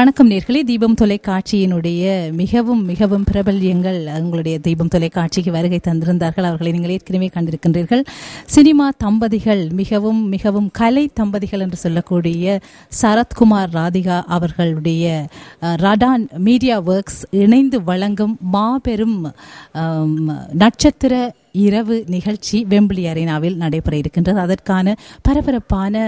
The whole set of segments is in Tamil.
வணக்கம் நேர்களே. தீபம் தொலைக்காட்சியினுடைய மிகவும் மிகவும் பிரபல்யங்கள் உங்களுடைய தீபம் தொலைக்காட்சிக்கு வருகை தந்திருந்தார்கள். அவர்களை நீங்கள் ஏற்கனவே கண்டிருக்கின்றீர்கள். சினிமா தம்பதிகள் மிகவும் மிகவும் கலை தம்பதிகள் என்று சொல்லக்கூடிய சரத்குமார் ராதிகா அவர்களுடைய ரடான் மீடியா ஒர்க்ஸ் இணைந்து வழங்கும் மாபெரும் நட்சத்திர இரவு நிகழ்ச்சி வெம்பிளி அரேனாவில் நடைபெற இருக்கின்றது. அதற்கான பரபரப்பான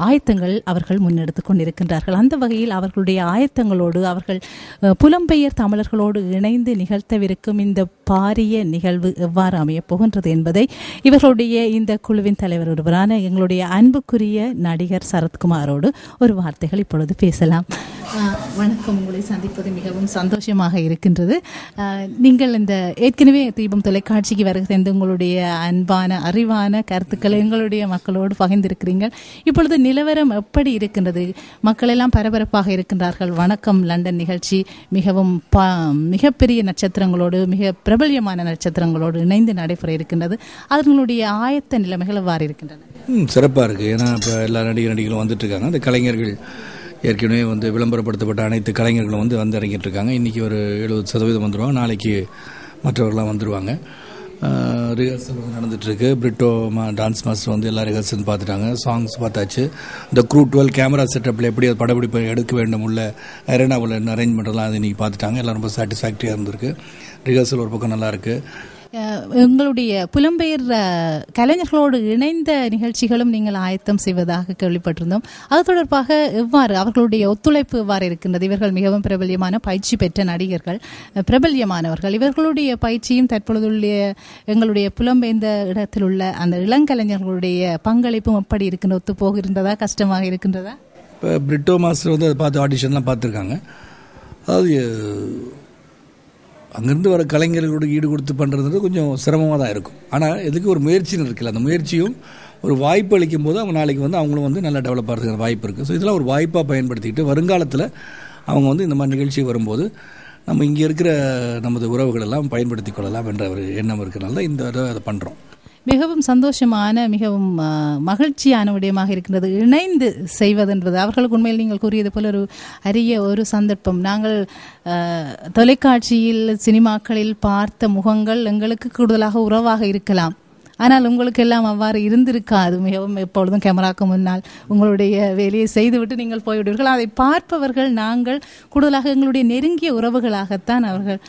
ஆயத்தங்கள் அவர்கள் முன்னெடுத்து கொண்டிருக்கின்றார்கள். அந்த வகையில் அவர்களுடைய ஆயத்தங்களோடு அவர்கள் புலம்பெயர் தமிழர்களோடு இணைந்து நிகழ்த்தவிருக்கும் இந்த பாரிய நிகழ்வு எவ்வாறு அமையப் போகின்றது என்பதை இவர்களுடைய இந்த குழுவின் தலைவர் ஒருவரான எங்களுடைய அன்புக்குரிய நடிகர் சரத்குமாரோடு ஒரு வார்த்தைகள் இப்பொழுது பேசலாம். வணக்கம். உங்களை சந்திப்பது மிகவும் சந்தோஷமாக இருக்கின்றது. நீங்கள் இந்த ஏற்கனவே தீபம் தொலைக்காட்சிக்கு வருகை தந்து உங்களுடைய அன்பான அறிவான கருத்துக்களை எங்களுடைய மக்களோடு பகிர்ந்திருக்கிறீர்கள். இப்பொழுது நிலவரம் எப்படி இருக்கின்றது? மக்கள் எல்லாம் பரபரப்பாக இருக்கின்றார்கள். வணக்கம். லண்டன் நிகழ்ச்சி மிகவும் ப- மிகப்பெரிய நட்சத்திரங்களோடு மிக பிரபல்யமான நட்சத்திரங்களோடு இணைந்து நடைபெற இருக்கின்றது. அதனுடைய ஆயத்த நிலைமைகள் எவ்வாறு இருக்கின்றன? சிறப்பாக இருக்குது ஏன்னா இப்போ எல்லா நடிகர் நடிகளும் வந்துட்டு இருக்காங்க. அந்த கலைஞர்கள் ஏற்கனவே வந்து விளம்பரப்படுத்தப்பட்ட அனைத்து கலைஞர்களும் வந்து வந்து இறங்கிட்டு இருக்காங்க இன்றைக்கி ஒரு எழுபது சதவீதம் வந்துடுவாங்க நாளைக்கு மற்றவர்கள்லாம் வந்துடுவாங்க ரிஹர்சல் வந்து நடந்துகிட்ருக்கு பிரிட்டோ மா டான்ஸ் மாஸ்டர் வந்து எல்லா ரிஹர்சல் பார்த்துட்டாங்க. சாங்ஸ் பார்த்தாச்சு. இந்த க்ரூ டுவெல் கேமரா செட்டப்பில் எப்படி அது படப்பிடிப்பு எடுக்க வேண்டும் உள்ள அரேனாவில் அரேஞ்ச்மெண்ட்லாம் அது இன்றைக்கி பார்த்துட்டாங்க. எல்லாம் ரொம்ப சாட்டிஸ்ஃபேக்ட்ரியாக இருந்திருக்கு. ரிஹர்சல் ஒரு பக்கம் நல்லாயிருக்கு எங்களுடைய புலம்பெயர் கலைஞர்களோடு இணைந்த நிகழ்ச்சிகளும் நீங்கள் ஆயத்தம் செய்வதாக கேள்விப்பட்டிருந்தோம். அது தொடர்பாக எவ்வாறு அவர்களுடைய ஒத்துழைப்பு எவ்வாறு இருக்கின்றது? இவர்கள் மிகவும் பிரபல்யமான பயிற்சி பெற்ற நடிகர்கள் பிரபல்யமானவர்கள். இவர்களுடைய பயிற்சியும் தற்பொழுதுள்ள எங்களுடைய புலம்பெயர்ந்த இடத்தில் உள்ள அந்த இளங்கலைஞர்களுடைய பங்களிப்பும் எப்படி இருக்கின்ற ஒத்து போகின்றதா? கஷ்டமாக இருக்கின்றதா? இப்போ பிரிட்டோ மாஸ்டர் வந்து அதை பார்த்து ஆடிஷன்லாம் பார்த்துருக்காங்க. அதாவது அங்கேருந்து வர கலைஞர்களோட ஈடு கொடுத்து பண்ணுறது கொஞ்சம் சிரமமாக தான் இருக்கும். ஆனால் எதுக்கு ஒரு முயற்சின்னு இருக்குல்ல அந்த முயற்சியும் ஒரு வாய்ப்பு அளிக்கும் போது அவங்க நாளைக்கு வந்து அவங்களும் வந்து நல்லா டெவலப் ஆகிறதுக்கு வாய்ப்பு இருக்குது ஸோ இதெல்லாம் ஒரு வாய்ப்பாக பயன்படுத்திக்கிட்டு வருங்காலத்தில் அவங்க வந்து இந்த மாதிரி நிகழ்ச்சி வரும்போது நம்ம இங்கே இருக்கிற நமது உறவுகளெல்லாம் பயன்படுத்தி கொள்ளலாம் என்ற ஒரு எண்ணம் இருக்கிறனால இந்த அதை பண்ணுறோம் மிகவும் சந்தோஷமான மிகவும் மகிழ்ச்சியான விடயமாக இருக்கின்றது. இணைந்து செய்வதென்றது. அவர்களுக்கு உண்மையில் நீங்கள் கூறியது போல ஒரு அரிய ஒரு சந்தர்ப்பம். நாங்கள் தொலைக்காட்சியில் சினிமாக்களில் பார்த்த முகங்கள் எங்களுக்கு கூடுதலாக உறவாக இருக்கலாம். ஆனால் உங்களுக்கு எல்லாம் அவ்வாறு இருந்திருக்காது. மிகவும் எப்பொழுதும் கேமராக்கு முன்னால் உங்களுடைய வேலையை செய்துவிட்டு நீங்கள் போய்விடுவீர்கள். அதை பார்ப்பவர்கள் நாங்கள் கூடுதலாக எங்களுடைய நெருங்கிய உறவுகளாகத்தான் அவர்கள்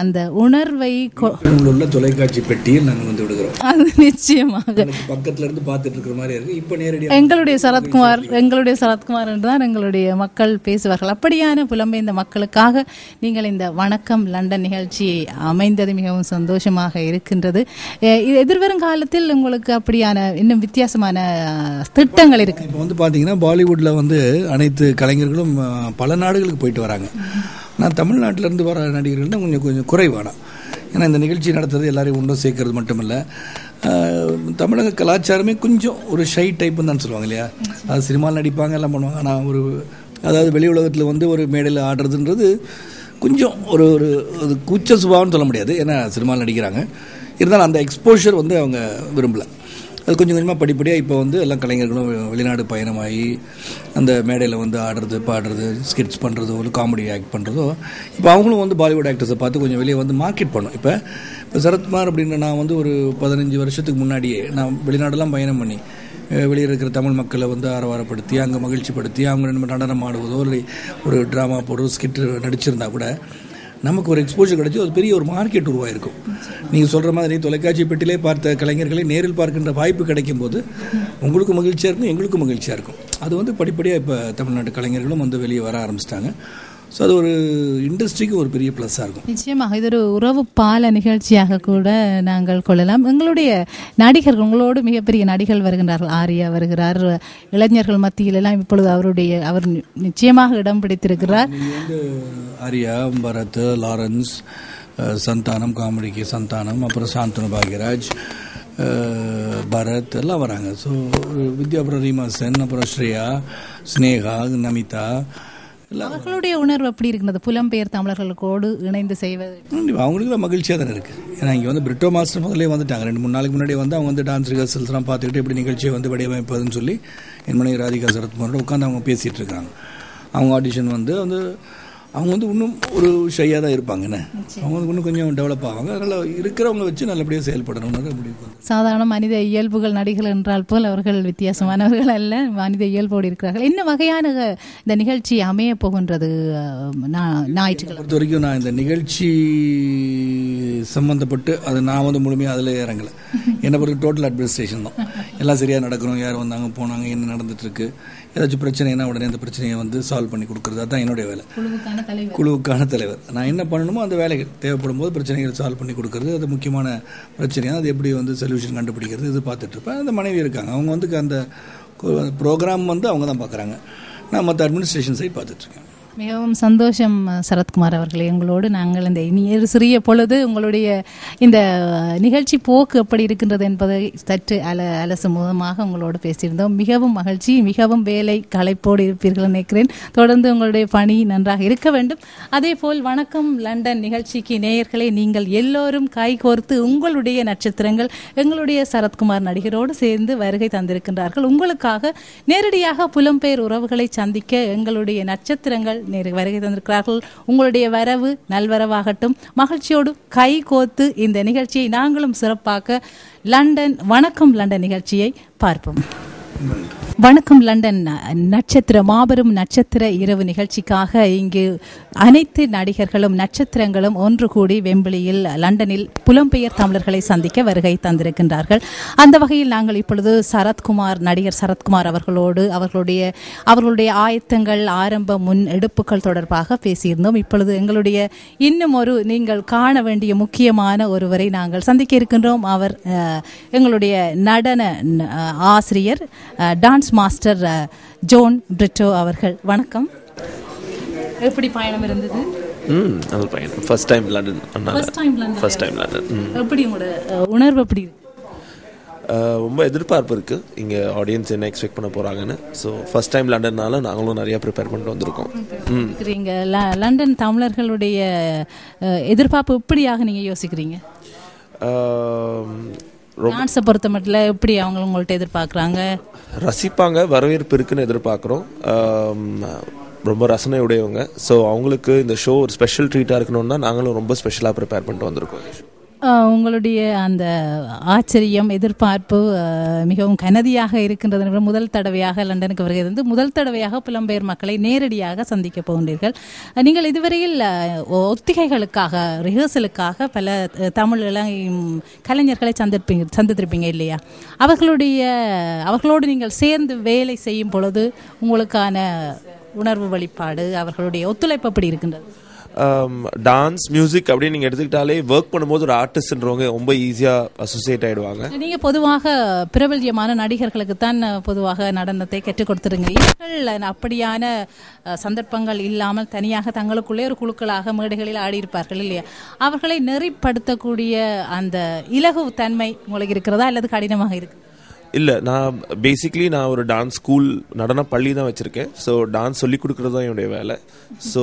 அந்த உணர்வை உள்ள தொலைக்காட்சி பெட்டியில் நாங்கள் வந்து விடுகிறோம். அது நிச்சயமாக. பக்கத்துல இருந்து பார்த்துட்டு இருக்கிற மாதிரி இருக்கு. இப்போ நேரடியாக எங்களுடைய சரத்குமார் எங்களுடைய சரத்குமார் என்றுதான் எங்களுடைய மக்கள் பேசுவார்கள். அப்படியான புலம்பெயர்ந்த மக்களுக்காக நீங்கள் இந்த வணக்கம் லண்டன் நிகழ்ச்சி அமைந்தது மிகவும் சந்தோஷமாக இருக்கின்றது. எதிர்வரும் காலத்தில் உங்களுக்கு அப்படியான இன்னும் வித்தியாசமான திட்டங்கள் இருக்கு? இப்போ வந்து பார்த்தீங்கன்னா பாலிவுட்டில் வந்து அனைத்து கலைஞர்களும் பல நாடுகளுக்கு போயிட்டு வராங்க. ஆனால் தமிழ்நாட்டிலேருந்து வர நடிகர்கள் தான் கொஞ்சம் கொஞ்சம் குறைவானா. ஏன்னா இந்த நிகழ்ச்சி நடத்துறது எல்லாரையும் ஒன்றும் சேர்க்கறது மட்டுமில்ல. தமிழக கலாச்சாரமே கொஞ்சம் ஒரு ஷை டைப்புன்னு தான் சொல்லுவாங்க இல்லையா? அது சினிமாவில் நடிப்பாங்க எல்லாம் பண்ணுவாங்க. ஆனால் ஒரு அதாவது வெளி உலகத்தில் வந்து ஒரு மேடையில் ஆடுறதுன்றது கொஞ்சம் ஒரு ஒரு ஒரு கூச்ச சுபாவம்னு சொல்ல முடியாது. ஏன்னா சினிமாவில் நடிக்கிறாங்க. இருந்தாலும் அந்த எக்ஸ்போஷர் வந்து அவங்க விரும்பல. அது கொஞ்சம் கொஞ்சமாக படிப்படியாக இப்போ வந்து எல்லா கலைஞர்களும் வெளிநாடு பயணமாகி அந்த மேடையில் வந்து ஆடுறது பாடுறது ஸ்கிட்ஸ் பண்ணுறதோ ஒரு காமெடி ஆக்ட் பண்ணுறதோ இப்போ அவங்களும் வந்து பாலிவுட் ஆக்டர்ஸை பார்த்து கொஞ்சம் வெளியே வந்து மார்க்கெட் பண்ணும். இப்போ இப்போ சரத்குமார் அப்படின்னு நான் வந்து ஒரு பதினஞ்சு வருஷத்துக்கு முன்னாடியே நான் வெளிநாடெல்லாம் பயணம் பண்ணி வெளியே இருக்கிற தமிழ் மக்களை வந்து ஆரவாரப்படுத்தி அங்கே மகிழ்ச்சிப்படுத்தி அவங்க நம்ம நடனம் ஆடுவதோ இல்லை ஒரு ட்ராமா போடுறதோ ஸ்கிட் நடிச்சிருந்தா கூட நமக்கு ஒரு எக்ஸ்போஜர் கிடைச்சி அது பெரிய ஒரு மார்க்கெட் உருவாயிருக்கும். நீங்கள் சொல்கிற மாதிரி தொலைக்காட்சி பெட்டிலே பார்த்த கலைஞர்களை நேரில் பார்க்கின்ற வாய்ப்பு கிடைக்கும் போது உங்களுக்கு மகிழ்ச்சியாக இருக்கும் எங்களுக்கும் மகிழ்ச்சியாக இருக்கும். அது வந்து படிப்படியாக இப்போ தமிழ்நாட்டு கலைஞர்களும் வந்து வெளியே வர ஆரம்பிச்சிட்டாங்க. ஸோ அது ஒரு இண்டஸ்ட்ரிக்கு ஒரு பெரிய ப்ளஸ்ஸாக இருக்கும். நிச்சயமாக இது ஒரு உறவு பால நிகழ்ச்சியாக கூட நாங்கள் கொள்ளலாம். எங்களுடைய நடிகர்கள் உங்களோடு மிகப்பெரிய நடிகர்கள் வருகின்றார்கள். ஆர்யா வருகிறார். இளைஞர்கள் மத்தியில் எல்லாம் இப்பொழுது அவருடைய அவர் நிச்சயமாக இடம் பிடித்திருக்கிறார். ஆர்யா பரத் லாரன்ஸ் சந்தானம் காமெடிக்கு சந்தானம் அப்புறம் சாந்தனு பாக்யராஜ் பரத் எல்லாம் வராங்க. ஸோ ஒரு வித்யா அப்புறம் ரீமா சென் அப்புறம் ஸ்ரேயா ஸ்னேகா நமிதா அவர்களுடைய உணர்வு எப்படி இருக்கின்றது? புலம்பெயர் தமிழர்களுக்கோடு இணைந்து செய்வது. அவங்களுக்கு மகிழ்ச்சியாக தானே இருக்குது ஏன்னா இங்கே வந்து பிரிட்டோ மாஸ்டர் முதல்லே வந்துட்டாங்க. ரெண்டு மூணு நாளைக்கு முன்னாடி வந்து அவங்க வந்து டான்ஸ் ரிஹர்சல்ஸ்லாம் பார்த்துக்கிட்டு எப்படி நிகழ்ச்சியை வந்து வடிவமைப்பதுன்னு சொல்லி என் மனைவி ராதிகா சரத்குமாரோட உட்காந்து அவங்க பேசிகிட்டு இருக்காங்க. அவங்க ஆடிஷன் வந்து வந்து அவங்க வந்து இன்னும் ஒரு ஷையாக தான் இருப்பாங்க என்ன? அவங்க வந்து இன்னும் கொஞ்சம் டெவலப் ஆவாங்க. அதனால் இருக்கிறவங்க வச்சு நல்லபடியாக செயல்படணும்னு முடிவு. சாதாரண மனித இயல்புகள் நடிகர்கள் என்றால் போல் அவர்கள் வித்தியாசமானவர்கள் அல்ல மனித இயல்போடு இருக்கிறார்கள். என்ன வகையான இந்த நிகழ்ச்சி அமைய போகின்றது ஞாயிற்றுக்கிழமை? பொறுத்த வரைக்கும் நான் இந்த நிகழ்ச்சி சம்மந்தப்பட்டு அது நான் வந்து முழுமையாக அதில் இறங்கலை. என்னை பொறுத்த டோட்டல் அட்மினிஸ்ட்ரேஷன் தான். எல்லாம் சரியாக நடக்கணும் யார் வந்தாங்க போனாங்க என்ன நடந்துட்டு இருக்கு ஏதாச்சும் பிரச்சனைனா உடனே அந்த பிரச்சனையை வந்து சால்வ் பண்ணி கொடுக்குறது. அதுதான் என்னுடைய வேலை. குழுவுக்கான தலைவர். நான் என்ன பண்ணணுமோ அந்த வேலைகள். தேவைப்படும் போது பிரச்சனைகளை சால்வ் பண்ணி கொடுக்கறது அது முக்கியமான பிரச்சனையாக அது எப்படி வந்து சொல்யூஷன் கண்டுபிடிக்கிறது இது பார்த்துட்டு இருப்பேன். அந்த மனைவி இருக்காங்க. அவங்க வந்து அந்த ப்ரோக்ராம் வந்து அவங்க தான் பார்க்குறாங்க. நான் மற்ற அட்மினிஸ்ட்ரேஷன் சைட் பார்த்துட்ருக்கேன் மிகவும் சந்தோஷம் சரத்குமார் அவர்களே. உங்களோடு நாங்கள் இந்த இனிய சிறிய பொழுது உங்களுடைய இந்த நிகழ்ச்சி போக்கு எப்படி இருக்கின்றது என்பதை சற்று அல அலசு மூலமாக உங்களோடு பேசியிருந்தோம். மிகவும் மகிழ்ச்சி மிகவும் வேலை களைப்போடு இருப்பீர்கள் நினைக்கிறேன். தொடர்ந்து உங்களுடைய பணி நன்றாக இருக்க வேண்டும். அதே போல் வணக்கம் லண்டன் நிகழ்ச்சிக்கு நேயர்களை. நீங்கள் எல்லோரும் கை கோர்த்து உங்களுடைய நட்சத்திரங்கள் எங்களுடைய சரத்குமார் நடிகரோடு சேர்ந்து வருகை தந்திருக்கின்றார்கள். உங்களுக்காக நேரடியாக புலம்பெயர் உறவுகளை சந்திக்க எங்களுடைய நட்சத்திரங்கள் நேரு வருகை தந்திருக்கிறார்கள். உங்களுடைய வரவு நல்வரவாகட்டும். மகிழ்ச்சியோடு கை கோத்து இந்த நிகழ்ச்சியை நாங்களும் சிறப்பாக்க லண்டன் வணக்கம் லண்டன் நிகழ்ச்சியை பார்ப்போம். வணக்கம் லண்டன் நட்சத்திர மாபெரும் நட்சத்திர இரவு நிகழ்ச்சிக்காக இங்கு அனைத்து நடிகர்களும் நட்சத்திரங்களும் ஒன்று கூடி வெம்பிளியில் லண்டனில் புலம்பெயர் தமிழர்களை சந்திக்க வருகை தந்திருக்கின்றார்கள். அந்த வகையில் நாங்கள் இப்பொழுது சரத்குமார் நடிகர் சரத்குமார் அவர்களோடு அவர்களுடைய அவர்களுடைய ஆயத்தங்கள் ஆரம்ப முன் எடுப்புகள் தொடர்பாக பேசியிருந்தோம். இப்பொழுது எங்களுடைய இன்னும் ஒரு நீங்கள் காண வேண்டிய முக்கியமான ஒருவரை நாங்கள் சந்திக்க இருக்கின்றோம். அவர் எங்களுடைய நடன ஆசிரியர் டான்ஸ் மாஸ்டர் ஜோன் பிரிட்டோ அவர்கள். வணக்கம். எப்படி பயணம் இருந்தது? ம் நல்ல பையன் first time London first time London first time London எப்படி உங்களோட உணர்வு எப்படி இருக்கு? ரொம்ப எதிர்பார்ப்பு இருக்குது இங்கே ஆடியன்ஸ் என்ன எக்ஸ்பெக்ட் பண்ண போகிறாங்கன்னு ஸோ ஃபர்ஸ்ட் டைம் லண்டன்னால நாங்களும் நிறைய ப்ரிப்பேர் பண்ணிட்டு வந்திருக்கோம். ம் இருக்கிறீங்க ல- லண்டன் தமிழர்களுடைய எதிர்பார்ப்பு எப்படியாக நீங்க யோசிக்கிறீங்க? டான்ஸை பொறுத்த மட்டும் எப்படி அவங்க உங்கள்ட்ட எதிர்பார்க்குறாங்க? ரசிப்பாங்க வரவேற்பு இருக்குன்னு எதிர்பார்க்குறோம். ரொம்ப ரசனை உடையவங்க ஸோ அவங்களுக்கு இந்த ஷோ ஒரு ஸ்பெஷல் ட்ரீட்டாக இருக்கணும்னா நாங்களும் ரொம்ப ஸ்பெஷலாக ப்ரிப்பேர் பண்ணிட்டு வந்திருக்கோம். உங்களுடைய அந்த ஆச்சரியம் எதிர்பார்ப்பு மிகவும் கனதியாக இருக்கின்றது முதல் தடவையாக லண்டனுக்கு வருகிறது வந்து முதல் தடவையாக புலம்பெயர் மக்களை நேரடியாக சந்திக்க போகின்றீர்கள். நீங்கள் இதுவரையில் ஒத்திகைகளுக்காக ரிஹர்சலுக்காக பல தமிழ் கலைஞர்களை சந்திருப்பீங்க சந்தித்திருப்பீங்க இல்லையா? அவர்களுடைய அவர்களோடு நீங்கள் சேர்ந்து வேலை செய்யும் பொழுது உங்களுக்கான உணர்வு வழிபாடு அவர்களுடைய ஒத்துழைப்பு எப்படி இருக்கின்றது? Um, டான்ஸ் மியூசிக் அப்படின்னு நீங்கள் எடுத்துக்கிட்டாலே ஒர்க் பண்ணும்போது ஒரு ஆர்டிஸ்ட்ன்றவங்க ரொம்ப ஈஸியாக அசோசியேட் ஆகிடுவாங்க நீங்க பொதுவாக பிரபல்யமான நடிகர்களுக்கு தான் பொதுவாக நடனத்தை கற்றுக் கொடுத்துருங்க. இவர்கள் அப்படியான சந்தர்ப்பங்கள் இல்லாமல் தனியாக தங்களுக்குள்ளே ஒரு குழுக்களாக மேடைகளில் ஆடியிருப்பார்கள் இல்லையா? அவர்களை நெறிப்படுத்தக்கூடிய அந்த இலகு தன்மை உங்களுக்கு இருக்கிறதா அல்லது கடினமாக இருக்கு? இல்லை நான் பேசிக்லி நான் ஒரு டான்ஸ் ஸ்கூல் நடன பள்ளி தான் வச்சுருக்கேன். ஸோ டான்ஸ் சொல்லி கொடுக்குறது தான் என்னுடைய வேலை. ஸோ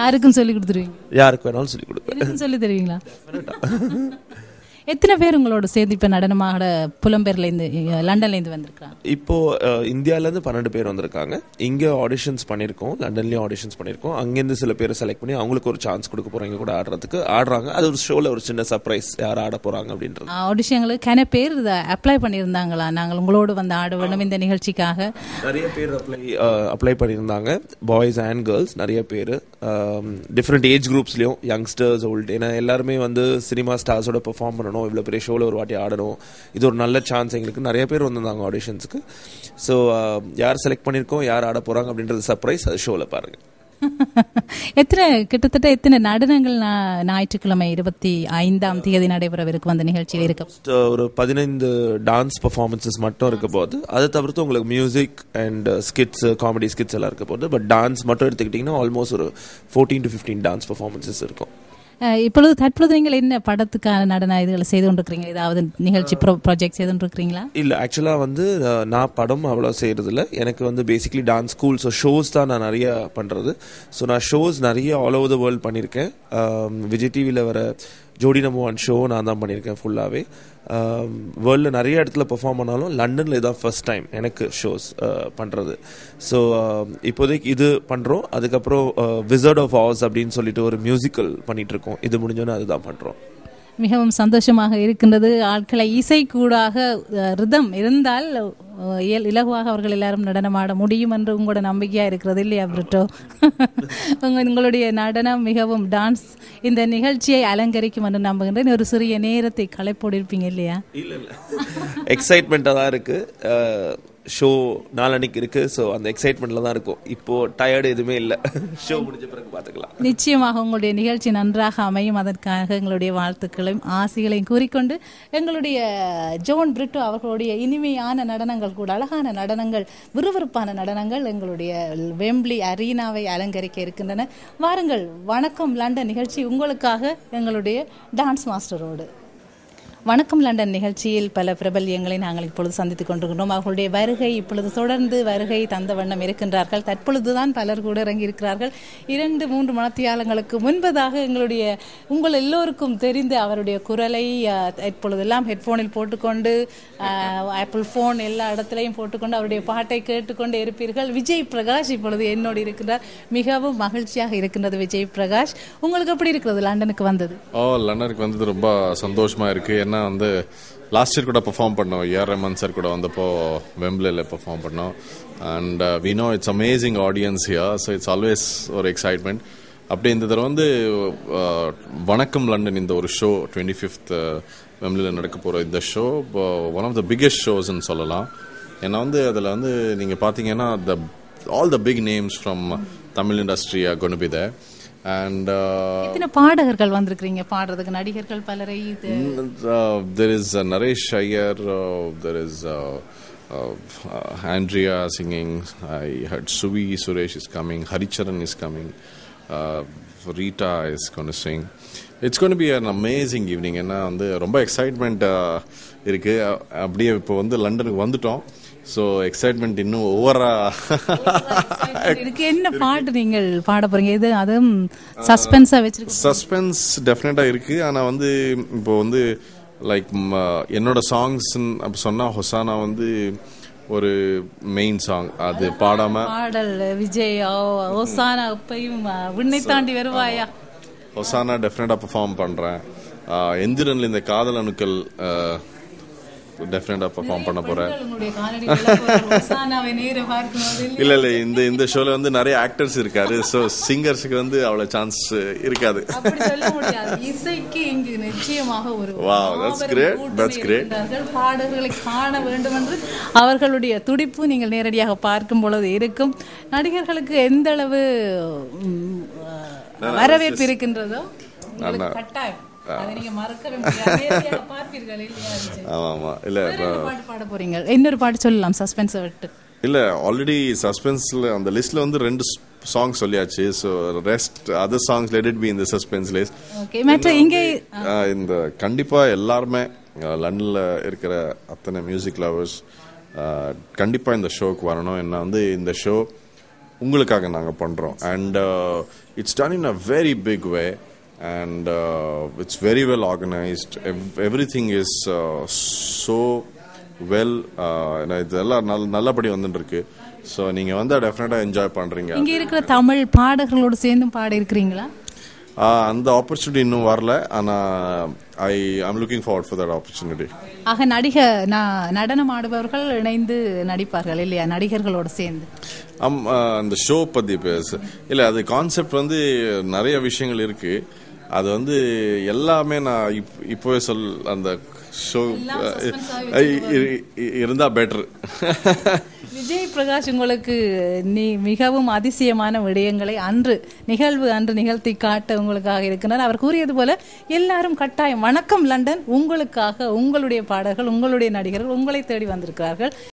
யாருக்கும் சொல்லி கொடுத்துருவீங்க? யாருக்கு வேணாலும் சொல்லி கொடுப்பேன். சொல்லி தருவீங்களா? எத்தனை பேர் உங்களோட சேர்ந்து இப்ப நடனமாட புலம்பெயர்ல இருந்து லண்டன்ல இருந்து வந்திருக்காங்க இப்போ அஹ், இந்தியாலேருந்து பன்னெண்டு பேர் வந்திருக்காங்க. இங்கே ஆடிஷன்ஸ் பண்ணியிருக்கோம் லண்டன்லேயும் ஆடிஷன்ஸ் பண்ணியிருக்கோம். அங்கேருந்து சில பேரை செலக்ட் பண்ணி அவங்களுக்கு ஒரு சான்ஸ் கொடுக்க போகிறோம் இங்கே கூட ஆடுறதுக்கு ஆடுறாங்க. அது ஒரு ஷோவில் ஒரு சின்ன சர்ப்ரைஸ் யார் ஆட போகிறாங்க அப்படின்றது. ஆடிஷங்களுக்கு கன பேர் அப்ளை பண்ணியிருந்தாங்களா? நாங்கள் உங்களோடு வந்து ஆட வேண்டும் இந்த நிகழ்ச்சிக்காக. நிறைய பேர் அப்ளை அப்ளை பண்ணியிருந்தாங்க. பாய்ஸ் அண்ட் கேர்ள்ஸ் நிறைய பேர். டிஃப்ரெண்ட் ஏஜ் குரூப்ஸ்லையும் யங்ஸ்டர்ஸ் ஓல்டு ஏன்னா எல்லாருமே வந்து சினிமா ஸ்டார்ஸோட பெர்ஃபார்ம் பண்ணணும். இவ்வளோ பெரிய ஷோவில் ஒரு வாட்டி ஆடணும். இது ஒரு நல்ல சான்ஸ் எங்களுக்கு. நிறைய பேர் வந்திருந்தாங்க ஆடிஷன்ஸுக்கு ஸோ யார் செலக்ட் பண்ணியிருக்கோம் யார் ஆட போகிறாங்க அப்படின்றது சர்ப்ரைஸ் அது ஷோவில் பாருங்கள் எத்தனை கிட்டத்தட்ட எத்தனை நடனங்கள் ஞாயிற்றுக்கிழமை இருபத்தி ஐந்தாம் தேதி நடைபெறவிருக்கும் அந்த நிகழ்ச்சியில் இருக்க? Uh, ஒரு பதினைந்து டான்ஸ் பர்ஃபார்மன்சஸ் மட்டும் இருக்க போகுது. அதை தவிர்த்து உங்களுக்கு music and skits comedy skits எல்லாம் இருக்க போகுது. பட் டான்ஸ் மட்டும் எடுத்துக்கிட்டிங்கன்னா ஆல்மோஸ்ட் ஒரு fourteen to fifteen dance performances இருக்கும். இப்பொழுது தற்பொழுது நீங்கள் என்ன படத்துக்கான நடன இதுகளை செய்து கொண்டிருக்கிறீங்க ஏதாவது நிகழ்ச்சி ப்ராஜெக்ட் செய்து கொண்டிருக்கிறீங்களா இல்ல ஆக்சுவலா வந்து நான் படம் அவ்வளோ செய்யறது இல்ல எனக்கு வந்து basically dance school so shows தான் நான் நிறைய பண்றது. ஸோ நான் ஷோஸ் நிறைய ஆல் ஓவர் த வேர்ல்ட் பண்ணியிருக்கேன் விஜய் டிவியில் வர ஜோடி நம்பர் ஒன் ஷோ நான் தான் பண்ணியிருக்கேன் ஃபுல்லாகவே வேர்ல்டில் நிறைய இடத்துல பெர்ஃபார்ம் பண்ணாலும் லண்டனில் இதான் ஃபர்ஸ்ட் டைம் எனக்கு ஷோஸ் பண்ணுறது ஸோ இப்போதைக்கு இது பண்ணுறோம் அதுக்கப்புறம் விசர்ட் ஆஃப் ஹவுஸ் அப்படின்னு சொல்லிட்டு ஒரு மியூசிக்கல் பண்ணிகிட்ருக்கோம் இது முடிஞ்சோன்னே அதுதான் பண்ணுறோம் மிகவும் சந்தோஷமாக இருக்கின்றது. ஆட்களை இசைக்கூடாக ரிதம் இருந்தால் இயல் இலகுவாக அவர்கள் எல்லாரும் நடனமாட முடியும் என்று உங்களோட நம்பிக்கையாக இருக்கிறது இல்லையா பிரிட்டோ? உங்கள் உங்களுடைய நடனம் மிகவும் டான்ஸ் இந்த நிகழ்ச்சியை அலங்கரிக்கும் என்று நம்புகின்றேன். ஒரு சிறிய நேரத்தை களைப்போடு இருப்பீங்க இல்லையா? இல்லை எக்ஸைட்மெண்ட்டாக தான் இருக்குது ஷோ நாளன்னைக்கு இருக்குது ஸோ அந்த எக்ஸைட்மெண்ட்டில் தான் இருக்கும். இப்போது டயர்டு எதுவுமே இல்லை. ஷோ முடிஞ்ச பிறகு பார்த்துக்கலாம் நிச்சயமாக உங்களுடைய நிகழ்ச்சி நன்றாக அமையும். அதற்காக எங்களுடைய வாழ்த்துக்களையும் ஆசைகளையும் கூறிக்கொண்டு எங்களுடைய ஜோன் பிரிட்டோ அவர்களுடைய இனிமையான நடனங்கள் கூட அழகான நடனங்கள் விறுவிறுப்பான நடனங்கள் எங்களுடைய வெம்ப்லி அரீனாவை அலங்கரிக்க இருக்கின்றன. வாருங்கள் வணக்கம் லண்டன் நிகழ்ச்சி உங்களுக்காக எங்களுடைய டான்ஸ் மாஸ்டரோடு வணக்கம் லண்டன் நிகழ்ச்சியில் பல பிரபல்யங்களை நாங்கள் இப்பொழுது சந்தித்துக் கொண்டிருக்கிறோம் அவர்களுடைய வருகை இப்பொழுது தொடர்ந்து வருகை தந்த வண்ணம் இருக்கின்றார்கள். தற்பொழுதுதான் பலர் கூட இறங்கி இருக்கிறார்கள் இரண்டு மூன்று மணத்தியாலங்களுக்கு முன்பதாக எங்களுடைய உங்கள் எல்லோருக்கும் தெரிந்த அவருடைய குரலை இப்பொழுதெல்லாம் ஹெட்போனில் போட்டுக்கொண்டு ஆப்பிள் ஃபோன் எல்லா இடத்துலையும் போட்டுக்கொண்டு அவருடைய பாட்டை கேட்டுக்கொண்டு இருப்பீர்கள். விஜய் பிரகாஷ் இப்பொழுது என்னோடு இருக்கிறார் மிகவும் மகிழ்ச்சியாக இருக்கின்றது விஜய் பிரகாஷ். உங்களுக்கு எப்படி இருக்கிறது? லண்டனுக்கு வந்தது. ஓ லண்டனுக்கு வந்தது ரொம்ப சந்தோஷமா இருக்கு. ஏன்னா வந்து லாஸ்ட் இயர் கூட பெர்ஃபார்ம் பண்ணோம். ஏஆர் ரஹ்மான் சார் கூட வந்தப்போ வெம்பிளில் பெர்ஃபார்ம் பண்ணோம். And we know it's amazing audience here so it's always ஒரு எக்ஸைட்மெண்ட் அப்படி இந்த தடவை வந்து uh, வணக்கம் லண்டன் இந்த ஒரு ஷோ டுவெண்ட்டி ஃபிஃப்த் வெம்பிளில் நடக்க போகிற இந்த show one of the biggest ஷோஸ்ன்னு சொல்லலாம். ஏன்னா வந்து அதில் வந்து நீங்கள் பார்த்தீங்கன்னா the all the big names from Tamil industry கொண்டு போய் அண்ட் எத்தனை பாடகர்கள் வந்திருக்கிறீங்க பாடுறதுக்கு நடிகர்கள் பலரை இது Uh, there is uh, Naresh Iyer, uh, there is uh, uh, uh, Andrea singing. I heard Suvi Suresh is coming, Haricharan is coming, uh, Rita is going to sing. It's going to be an amazing evening. ஏன்னா வந்து ரொம்ப எக்ஸைட்மெண்ட் இருக்கு அ- அப்படியே இப்போ வந்து லண்டனுக்கு வந்துட்டோம் ஸோ எக்ஸைட்மெண்ட் இன்னும் ஓவரா இதுக்கு என்ன பாட்டு நீங்கள் பாட போறீங்க? இது அதுவும் சஸ்பென்ஸா வச்சிருக்கீங்க சஸ்பென்ஸ் டெஃபினட்டா இருக்கு. ஆனா வந்து இப்போ வந்து லைக் என்னோட சாங்ஸ் அப்படி சொன்னா ஹொசானா வந்து ஒரு மெயின் சாங் அது பாடாம பாடல் விஜய் ஓ, ஓசானா அப்பையும் விண்ணை தாண்டி வருவாயா? ஹொசானா டெஃபினட்டா பெர்ஃபார்ம் பண்றேன். ஆஹ் எந்திரன்ல இந்த காதல் அணுக்கள் டெஃபினட்டா பெர்ஃபார்ம் பண்ண பார்க்கும்போது இல்ல இல்ல இந்த இந்த ஷோல வந்து நிறைய ஆக்டர்ஸ் இருக்காரு. ஸோ சிங்கர்ஸுக்கு வந்து அவ்வளவு சான்ஸ் இருக்காது. இசைக்கு இங்கு நிச்சயமாக ஒரு great, கூட்டணி that's great. இருக்கின்றார்கள். பாடல்களை காண வேண்டும் என்று அவர்களுடைய துடிப்பு நீங்கள் நேரடியாக பார்க்கும் பொழுது இருக்கும். நடிகர்களுக்கு எந்த அளவு வரவேற்பு இருக்கின்றதோ கட்டாயம். அதை நீங்க மறக்கவே முடியாது நேரடியாக பார்ப்பீர்கள் இல்லையா விஜய்? ஆமா ஆமா இல்ல பாட இன்னொரு பாட்டு சொல்லலாம் சஸ்பென்ஸை விட்டு. இல்ல ஆல்ரெடி சஸ்பென்ஸ்ல அந்த லிஸ்ட்ல வந்து ரெண்டு சாங் சொல்லியாச்சு. So rest other songs let it be இந்த சஸ்பென்ஸ் லிஸ்ட் இங்கே இந்த கண்டிப்பா எல்லாருமே லண்டன்ல இருக்கிற அத்தனை மியூசிக் லவர்ஸ் கண்டிப்பா இந்த ஷோக்கு வரணும். என்ன வந்து இந்த ஷோ உங்களுக்காக நாங்க பண்றோம். And it's done in a very big way and it's very well organised everything is so well இதெல்லாம் நல்ல நல்லபடி வந்துட்டு இருக்கு ஸோ நீங்க வந்து டெஃபினட்டா என்ஜாய் பண்றீங்க. இங்க இருக்கிற தமிழ் பாடகர்களோடு சேர்ந்தும் பாட இருக்கிறீங்களா அந்த ஆப்பர்ச்சுனிட்டி இன்னும் வரல. ஆனா I I'm looking forward for that opportunity ஆக நடிக நடனம் ஆடுபவர்கள் இணைந்து நடிப்பார்கள் இல்லையா? நடிகர்களோடு சேர்ந்து. அம் அந்த ஷோ பத்தி பேச. இல்ல அது கான்செப்ட் வந்து நிறைய விஷயங்கள் இருக்கு. அது வந்து எல்லாமே நான் இப்- இப்போவே சொல் அந்த ஷோ இருந்தா பெட்டர் விஜய் பிரகாஷ் உங்களுக்கு நீ மிகவும் அதிசயமான விடயங்களை அன்று நிகழ்வு அன்று நிகழ்த்தி காட்ட உங்களுக்காக இருக்கிறார் அவர் கூறியது போல எல்லாரும் கட்டாயம் வணக்கம் லண்டன். உங்களுக்காக உங்களுடைய பாடல்கள் உங்களுடைய நடிகர்கள் உங்களை தேடி வந்திருக்கிறார்கள்.